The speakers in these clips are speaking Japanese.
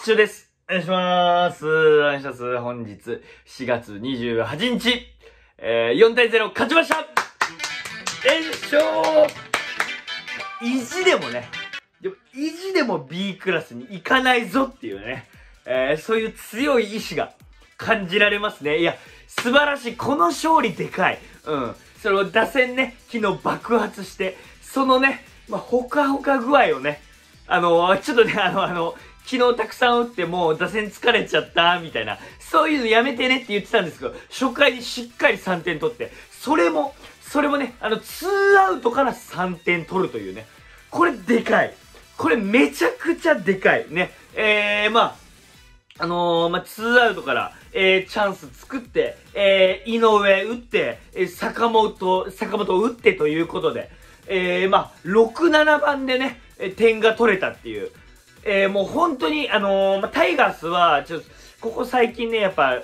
一緒です。お願いします。お願いします。本日、4月28日、えー、4対0勝ちました連勝意地でもね、でも意地でも B クラスに行かないぞっていうね、えー、そういう強い意志が感じられますね。いや、素晴らしい。この勝利でかい。うん。それを打線ね、昨日爆発して、そのね、まあ、ほかほか具合をね、あのちょっとね、あの、あの、昨日たくさん打ってもう打線疲れちゃった、みたいな、そういうのやめてねって言ってたんですけど、初回にしっかり3点取って、それも、それもね、あの、2アウトから3点取るというね、これでかい。これめちゃくちゃでかい。ね。えー、まあ、あのー、まあ、2アウトから、えー、チャンス作って、えー、井上打って、えー、坂本、坂本打ってということで、えー、まあ、6、7番でね、え点が取れたっていう。えー、もう本当に、あのー、まあ、タイガースは、ちょっと、ここ最近ね、やっぱ、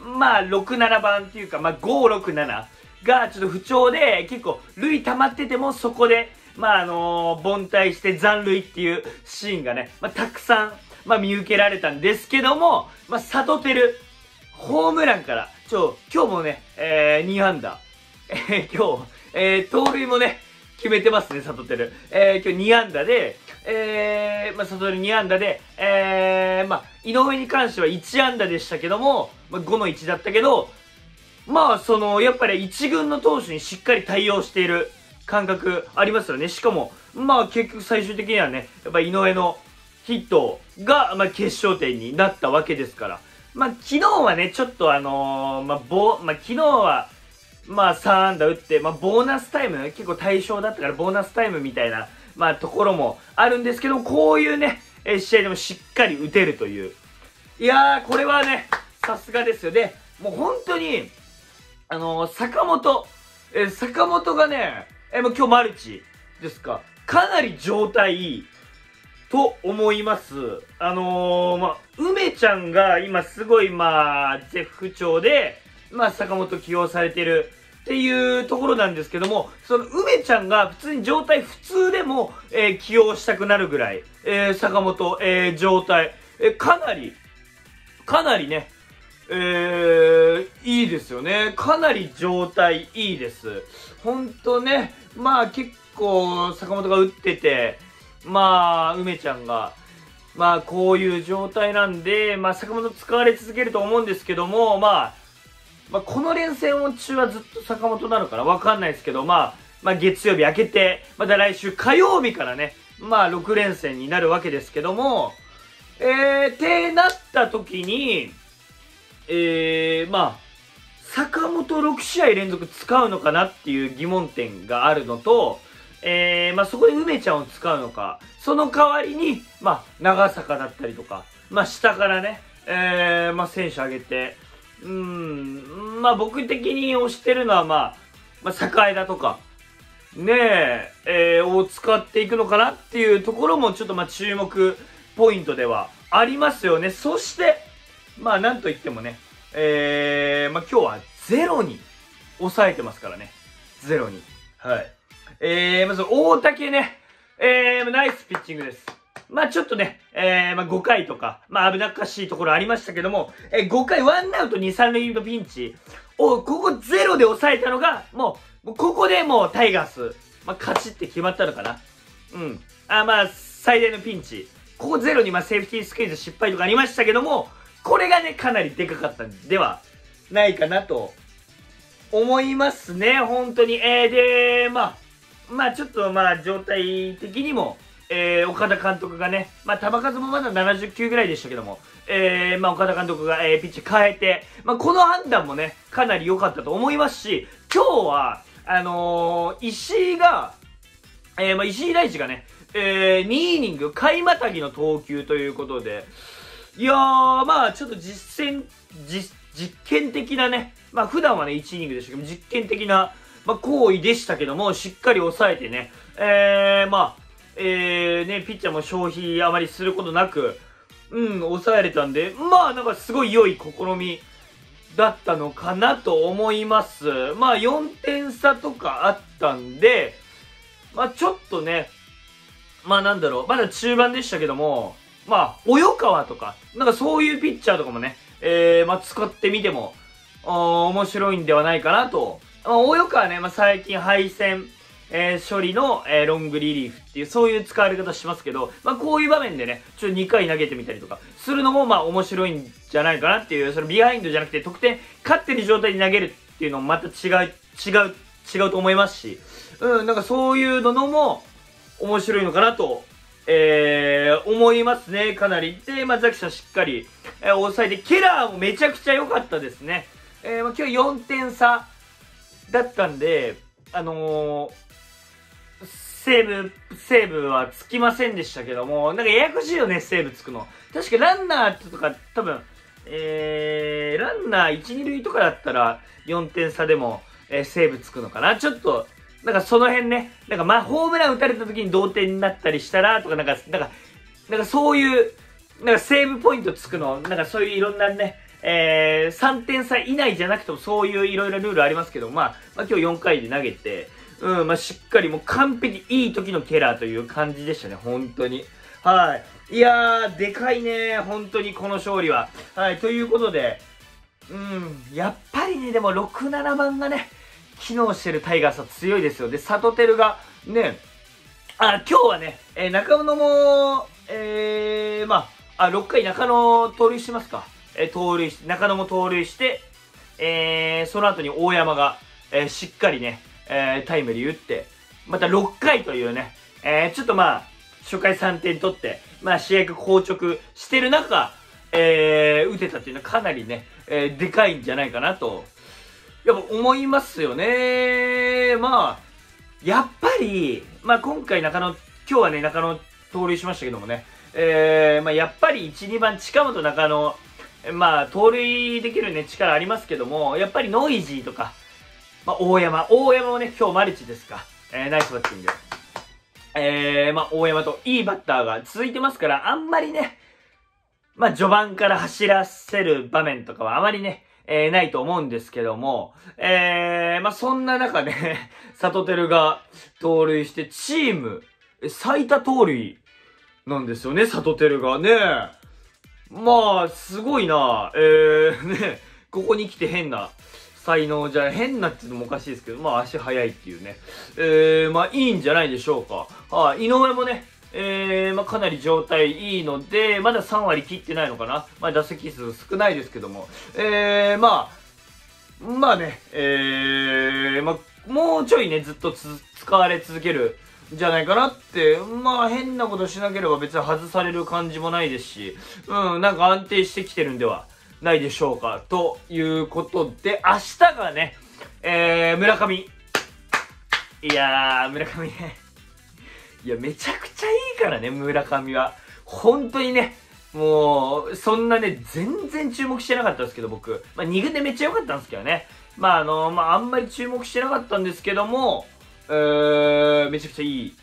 まあ、6、7番っていうか、まあ、5、6、7がちょっと不調で、結構、塁溜まっててもそこで、まあ、あのー、凡退して残塁っていうシーンがね、まあ、たくさん、まあ、見受けられたんですけども、まあ、サトテル、ホームランから、ちょ、今日もね、えー、2安打。えー、今日、えー、盗塁もね、決めてますね、サトテル。えー、今日2安打で、えー、まあ、サトテル2安打で、えー、まあ、井上に関しては1安打でしたけども、まあ、5の1だったけど、まあ、その、やっぱり1軍の投手にしっかり対応している感覚ありますよね。しかも、まあ、結局最終的にはね、やっぱ井上のヒットが、まあ、決勝点になったわけですから。まあ、昨日はね、ちょっとあのー、まあ、ぼ、まあ、昨日は、まあ、3安打打って、まあ、ボーナスタイム、結構対象だったから、ボーナスタイムみたいな、まあ、ところもあるんですけど、こういうね、え試合でもしっかり打てるという。いやー、これはね、さすがですよ。で、もう本当に、あのー、坂本、え、坂本がね、え、もう今日マルチですか、かなり状態いいと思います。あのー、まあ、梅ちゃんが今すごい、まあ、絶不調で、まあ、坂本起用されてるっていうところなんですけども、その梅ちゃんが普通に状態普通でも、えー、起用したくなるぐらい、えー、坂本、えー、状態、えー、かなり、かなりね、えー、いいですよね。かなり状態いいです。ほんとね、まあ結構坂本が打ってて、まあ、梅ちゃんが、まあこういう状態なんで、まあ坂本使われ続けると思うんですけども、まあ、まあこの連戦を中はずっと坂本なのかな？わかんないですけど、まあ、まあ月曜日明けて、また来週火曜日からね、まあ6連戦になるわけですけども、えー、ってなった時に、えー、まあ、坂本6試合連続使うのかなっていう疑問点があるのと、えー、まあそこで梅ちゃんを使うのか、その代わりに、まあ長坂だったりとか、まあ下からね、えー、まあ選手上げて、うん、まあ僕的に推してるのはまあ、まあ栄田とか、ねえ、えー、を使っていくのかなっていうところもちょっとまあ注目ポイントではありますよね。そして、まあなんといってもね、えー、まあ今日はゼロに抑えてますからね。ゼロに。はい。えー、まず大竹ね、えー、ナイスピッチングです。まあちょっとね、えー、まあ5回とか、まあ危なっかしいところありましたけども、えー、5回ワンアウト2、3塁のピンチを、ここゼロで抑えたのが、もう、ここでもうタイガース、まあ勝ちって決まったのかな。うん。あ、まあ最大のピンチ。ここゼロにまあセーフティースクイズ失敗とかありましたけども、これがね、かなりでかかったんではないかなと思いますね、本当に。えー、で、まあ、まあちょっとまあ状態的にも、えー、岡田監督がね、まあ球数もまだ70球ぐらいでしたけども、えー、まあ岡田監督が、えー、ピッチ変えて、まあこの判断もね、かなり良かったと思いますし、今日は、あのー、石井が、えー、まあ石井大地がね、えー、2イニング、買いまたぎの投球ということで、いやー、まあちょっと実践、実、実験的なね、まあ普段はね、1イニングでしたけど、実験的な、まあ行為でしたけども、しっかり抑えてね、えー、まあ、えー、ね、ピッチャーも消費あまりすることなく、うん、抑えれたんで、まあなんかすごい良い試みだったのかなと思います。まあ4点差とかあったんで、まあちょっとね、まあなんだろう、まだ中盤でしたけども、まあ、及川とか、なんかそういうピッチャーとかもね、えー、まあ、使ってみても、面白いんではないかなと。まあ、及川ね、まあ、最近配線、えー、処理の、えー、ロングリリーフっていう、そういう使われ方しますけど、まあ、こういう場面でね、ちょっと2回投げてみたりとか、するのも、まあ、面白いんじゃないかなっていう、そのビハインドじゃなくて、得点、勝ってる状態で投げるっていうのもまた違う、違う、違うと思いますし、うん、なんかそういうののも、面白いのかなと、えー、思いますね、かなり。で、まあ、ザキさんしっかり、えー、抑えて、ケラーもめちゃくちゃ良かったですね。えー、まあ、今日4点差だったんで、あのーセーブ、セーブはつきませんでしたけども、なんかややこしいよね、セーブつくの。確かランナーとか、多分、えー、ランナー1、2塁とかだったら4点差でも、えー、セーブつくのかな。ちょっと、なんかその辺ね、なんかまあ、ホームラン打たれた時に同点になったりしたら、とかなんか、なんか、なんかそういう、なんかセーブポイントつくの、なんかそういういろんなね、えー、3点差以内じゃなくてもそういういろいろルールありますけど、まあ、まあ今日4回で投げて、うん、まあ、しっかりもう完璧いい時のケラーという感じでしたね、本当に。はい。いやー、でかいね、本当にこの勝利は。はい、ということで、うん、やっぱりね、でも6、7番がね、機能してるタイガースは強いですよ。で、サトテルが、ね、あ、今日はね、えー、中野も、えー、まあ、あ、6回中野盗塁してますか。えー、盗塁し、中野も盗塁して、えー、その後に大山が、えー、しっかりね、えー、タイムリー打って、また6回というね、えー、ちょっとまあ、初回3点取って、まあ試合が硬直してる中、えー、打てたっていうのはかなりね、えー、でかいんじゃないかなと、やっぱ思いますよね。まあ、やっぱり、まあ今回中野、今日はね、中野盗塁しましたけどもね、えー、まあやっぱり1、2番近本中野、まあ盗塁できるね、力ありますけども、やっぱりノイジーとか、まあ、大山。大山もね、今日マルチですか。えー、ナイスバッティング。えー、まあ、大山といいバッターが続いてますから、あんまりね、まあ、序盤から走らせる場面とかはあまりね、えー、ないと思うんですけども、えー、まあ、そんな中ね、サトテルが盗塁して、チーム最多盗塁なんですよね、サトテルがね。まあ、すごいな。えー、ね、ここに来て変な才能じゃ変なっていうのもおかしいですけど、まあ足速いっていうね。えー、まあいいんじゃないでしょうか。はい、井上もね、えー、まあ、かなり状態いいので、まだ3割切ってないのかな。まあ、打席数少ないですけども。えー、まあ、まあね、えー、まあ、もうちょいね、ずっと使われ続けるんじゃないかなって、まあ、変なことしなければ別に外される感じもないですし、うん、なんか安定してきてるんではないでしょうか。ということで、明日がね、えー、村上。いやー、村上ね。いや、めちゃくちゃいいからね、村上は。本当にね、もう、そんなね、全然注目してなかったんですけど、僕。まあ、2軍でめっちゃ良かったんですけどね。まあ、あの、まあ、あんまり注目してなかったんですけども、えー、めちゃくちゃいい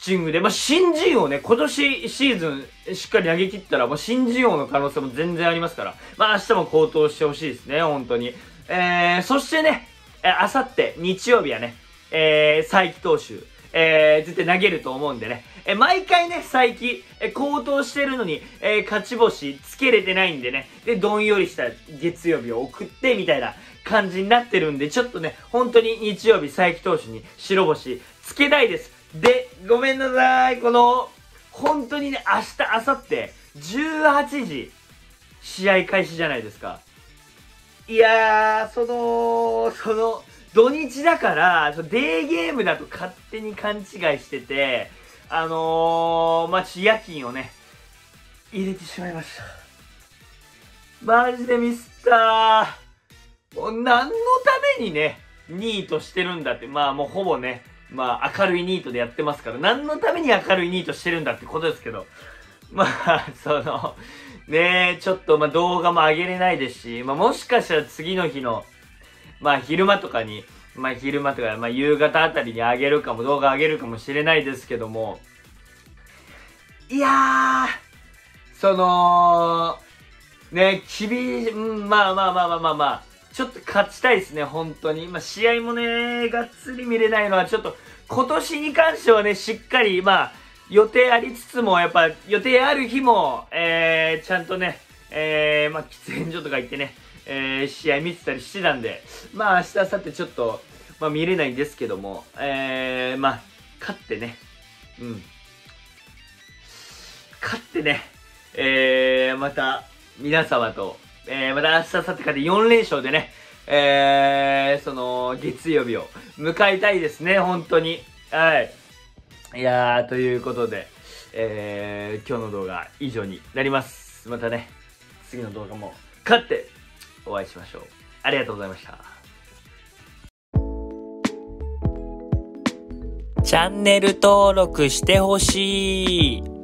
チングで、まあ、新人王ね、今年シーズンしっかり投げ切ったら、もう新人王の可能性も全然ありますから、まあ、明日も高騰してほしいですね、本当に。えー、そしてね、えあさって日曜日はね、えー、佐伯投手、えー、絶対投げると思うんでね、え毎回ね、佐伯、え高騰してるのに、えー、勝ち星つけれてないんでね、で、どんよりした月曜日を送って、みたいな感じになってるんで、ちょっとね、本当に日曜日佐伯投手に白星つけたいです。で、ごめんなさい。この、本当にね、明日、明後日、18時、試合開始じゃないですか。いやー、その、その、土日だから、デーゲームだと勝手に勘違いしてて、あのー、まあ、夜勤をね、入れてしまいました。マジでミスったー。もう何のためにね、2位としてるんだって、まあもうほぼね、まあ、明るいニートでやってますから、何のために明るいニートしてるんだってことですけど、まあ、その、ねえ、ちょっと、まあ、動画も上げれないですし、まあ、もしかしたら次の日の、まあ、昼間とかに、まあ、昼間とか、まあ、夕方あたりに上げるかも、動画上げるかもしれないですけども、いやー、その、ね、厳しい、うん、まあまあまあまあまあまあ、ちょっと勝ちたいですね、本当に。まあ、試合もね、がっつり見れないのは、ちょっと、今年に関してはね、しっかり、まあ、予定ありつつも、やっぱ予定ある日も、えー、ちゃんとね、えー、まあ、喫煙所とか行ってね、えー、試合見てたりしてたんで、まあ、明日、明後日ちょっと、まあ、見れないんですけども、えー、まあ、勝ってね、うん。勝ってね、えー、また、皆様と、えー、また明日、明後日から4連勝でね、えー、その、月曜日を迎えたいですね、本当に。はい。いやー、ということで、えー、今日の動画以上になります。またね、次の動画も勝ってお会いしましょう。ありがとうございました。チャンネル登録してほしい。